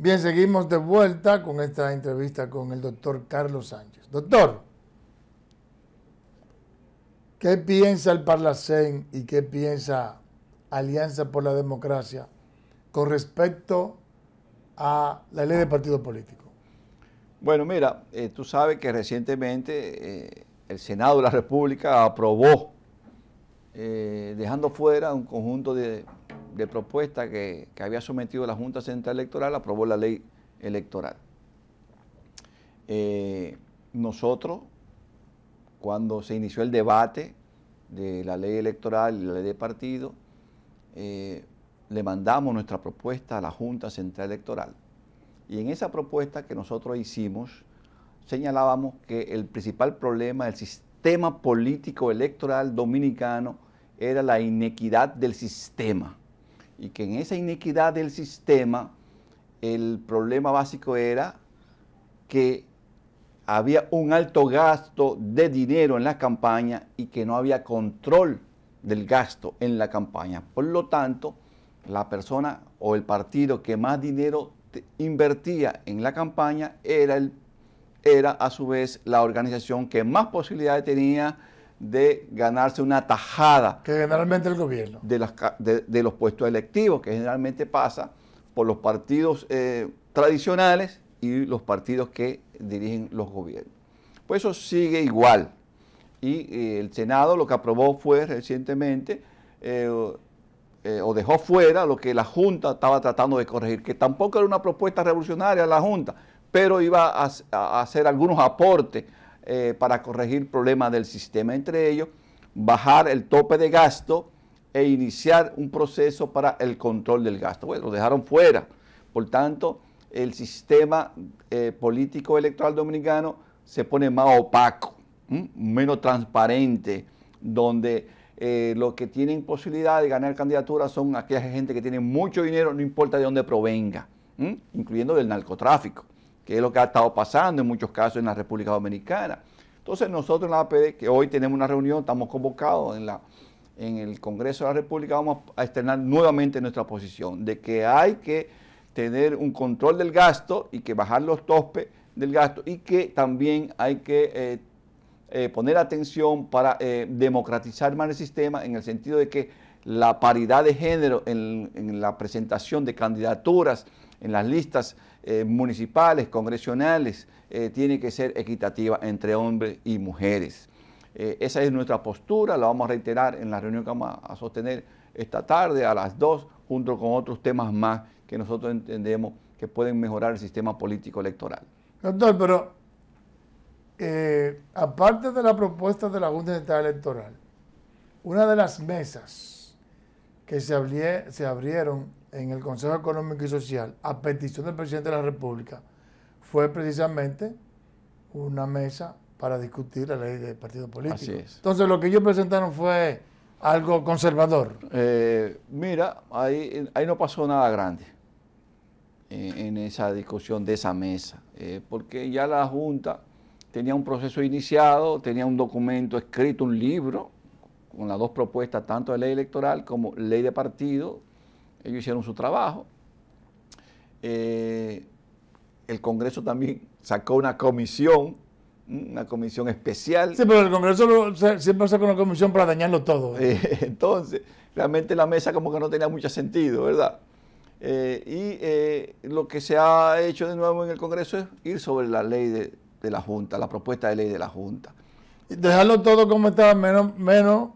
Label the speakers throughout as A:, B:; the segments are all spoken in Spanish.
A: Bien, seguimos de vuelta con esta entrevista con el doctor Carlos Sánchez. Doctor, ¿qué piensa el Parlacén y qué piensa Alianza por la Democracia con respecto a la ley de partido político?
B: Bueno, mira, eh, tú sabes que recientemente eh, el Senado de la República aprobó, eh, dejando fuera un conjunto de, propuestas que, había sometido la Junta Central Electoral, aprobó la ley electoral. nosotros, cuando se inició el debate de la ley electoral y la ley de partido, le mandamos nuestra propuesta a la Junta Central Electoral y en esa propuesta que nosotros hicimos, señalábamos que el principal problema del sistema político electoral dominicano era la inequidad del sistema. Y que en esa inequidad del sistema, el problema básico era que había un alto gasto de dinero en la campaña y que no había control del gasto en la campaña. Por lo tanto, la persona o el partido que más dinero invertía en la campaña era, era a su vez la organización que más posibilidades tenía de ganarse una tajada.
A: Que generalmente el gobierno.
B: De, las, de, los puestos electivos, que generalmente pasa por los partidos eh, tradicionales y los partidos que dirigen los gobiernos. Pues eso sigue igual. Y eh, el Senado lo que aprobó fue recientemente eh, o dejó fuera lo que la Junta estaba tratando de corregir, que tampoco era una propuesta revolucionaria la Junta, pero iba a, hacer algunos aportes eh, para corregir problemas del sistema, entre ellos bajar el tope de gasto e iniciar un proceso para el control del gasto. Bueno, lo dejaron fuera. Por tanto, el sistema eh, político electoral dominicano se pone más opaco, menos transparente, donde eh, los que tienen posibilidad de ganar candidatura son aquella gente que tiene mucho dinero, no importa de dónde provenga, incluyendo del narcotráfico, que es lo que ha estado pasando en muchos casos en la República Dominicana. Entonces nosotros en la APD, que hoy tenemos una reunión, estamos convocados en, la, en el Congreso de la República, vamos a externar nuevamente nuestra posición de que hay que tener un control del gasto y que bajar los topes del gasto y que también hay que eh, eh, poner atención para eh, democratizar más el sistema en el sentido de que la paridad de género en, la presentación de candidaturas en las listas eh, municipales, congresionales, tiene que ser equitativa entre hombres y mujeres. esa es nuestra postura, la vamos a reiterar en la reunión que vamos a sostener esta tarde a las 2, junto con otros temas más que nosotros entendemos que pueden mejorar el sistema político electoral.
A: Doctor, pero eh, aparte de la propuesta de la Junta Central Electoral, una de las mesas que se, se abrieron en el Consejo Económico y Social a petición del presidente de la República fue precisamente una mesa para discutir la ley de partido político. Entonces lo que ellos presentaron fue algo conservador.
B: Eh, mira, ahí, ahí no pasó nada grande en, esa discusión de esa mesa, eh, porque ya la Junta tenía un proceso iniciado, tenía un documento escrito, un libro, con las dos propuestas, tanto de ley electoral como ley de partido. Ellos hicieron su trabajo. Eh, el Congreso también sacó una comisión, una comisión especial.
A: Sí, pero el Congreso siempre saca una comisión para dañarlo todo.
B: ¿eh? Eh, entonces, realmente la mesa como que no tenía mucho sentido, ¿verdad? y lo que se ha hecho de nuevo en el Congreso es ir sobre la ley de, de la Junta, la propuesta de ley de la Junta.
A: Dejarlo todo como estaba, menos, menos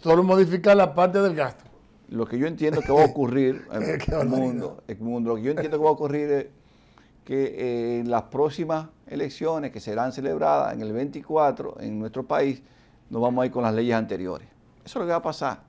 A: solo modificar la parte del gasto.
B: Lo que yo entiendo que va a ocurrir en el mundo, el mundo, lo que yo entiendo que va a ocurrir es que eh, en las próximas elecciones que serán celebradas en el 24 en nuestro país, nos vamos a ir con las leyes anteriores. Eso es lo que va a pasar.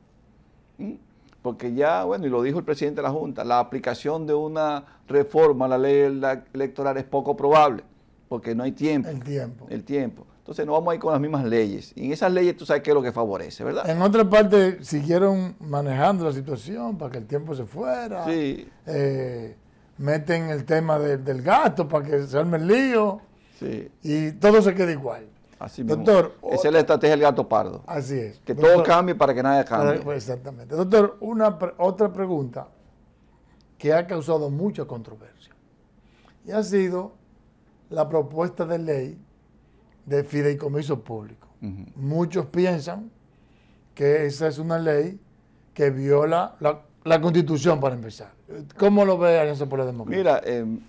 B: Porque ya, bueno, y lo dijo el presidente de la Junta, la aplicación de una reforma a la ley electoral es poco probable porque no hay tiempo.
A: El tiempo.
B: El tiempo. Entonces no vamos a ir con las mismas leyes. Y en esas leyes tú sabes qué es lo que favorece, ¿verdad?
A: En otra parte siguieron manejando la situación para que el tiempo se fuera.
B: Sí.
A: Eh, meten el tema del gasto para que se arme el lío.
B: Sí.
A: Y todo se quede igual.
B: Así mismo. Doctor, Esa es la estrategia del gato pardo.
A: Así es.
B: Que todo cambie para que nada cambie.
A: Pues, exactamente. Doctor, una otra pregunta que ha causado mucha controversia. Y ha sido la propuesta de ley de fideicomiso público. Muchos piensan que esa es una ley que viola la, constitución para empezar. ¿Cómo lo ve Alianza por la Democracia?
B: Mira, en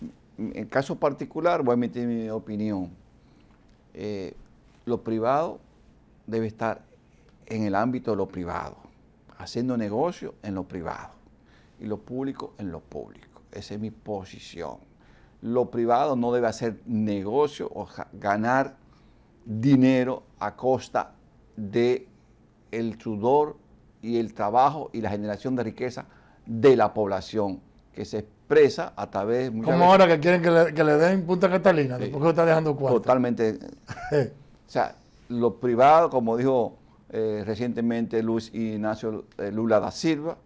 B: el caso particular voy a emitir mi opinión. Eh, lo privado debe estar en el ámbito de lo privado, haciendo negocio en lo privado y lo público en lo público. Esa es mi posición. Lo privado no debe hacer negocio o ganar dinero a costa de el sudor y el trabajo y la generación de riqueza de la población que se expresa a través
A: Como ahora que quieren que le, den Punta Catalina, después que está dejando cuatro.
B: Totalmente. o sea, lo privado, como dijo eh, recientemente Luis Ignacio eh, Lula da Silva,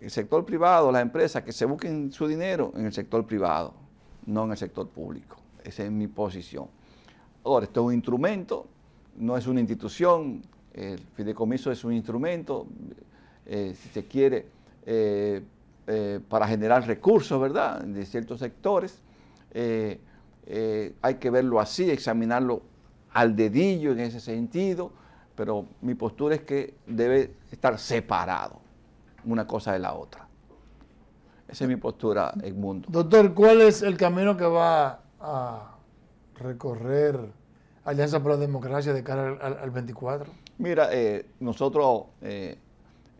B: el sector privado, las empresas, que se busquen su dinero en el sector privado, no en el sector público. Esa es mi posición. Ahora, esto es un instrumento, no es una institución, el fideicomiso es un instrumento, eh, si se quiere, eh, eh, para generar recursos, ¿verdad?, de ciertos sectores. hay que verlo así, examinarlo al dedillo en ese sentido, pero mi postura es que debe estar separado una cosa de la otra. Esa es mi postura, Edmundo.
A: Doctor, ¿cuál es el camino que va a recorrer Alianza por la Democracia de cara al, 24?
B: Mira, eh, nosotros eh,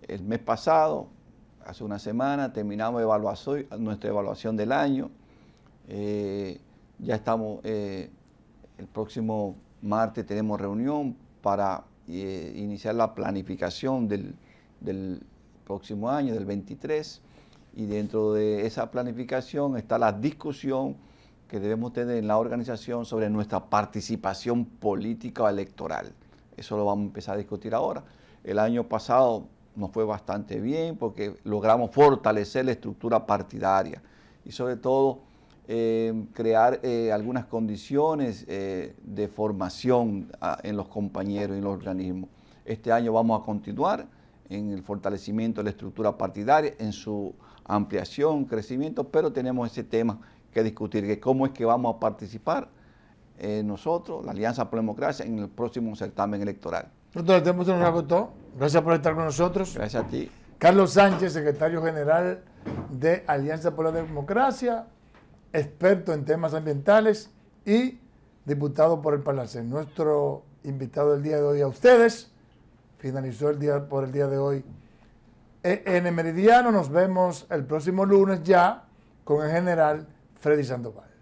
B: el mes pasado, hace una semana, terminamos evaluación, nuestra evaluación del año. Eh, ya estamos, el próximo martes tenemos reunión para iniciar la planificación del, del próximo año, del 23, y dentro de esa planificación está la discusión que debemos tener en la organización sobre nuestra participación política o electoral. Eso lo vamos a empezar a discutir ahora. El año pasado nos fue bastante bien porque logramos fortalecer la estructura partidaria y sobre todo eh, crear eh, algunas condiciones eh, de formación ah, en los compañeros y en los organismos. Este año vamos a continuar en el fortalecimiento de la estructura partidaria, en su ampliación, crecimiento, pero tenemos ese tema que discutir, que cómo es que vamos a participar eh, nosotros, la Alianza por la Democracia, en el próximo certamen electoral.
A: Doctor, el tiempo se nos agotó. Gracias por estar con nosotros.
B: Gracias a ti.
A: Carlos Sánchez, secretario general de Alianza por la Democracia, experto en temas ambientales y diputado por el Palacio. Nuestro invitado del día de hoy a ustedes finalizó el día por el día de hoy. En el Meridiano nos vemos el próximo lunes ya con el general Freddy Sandoval.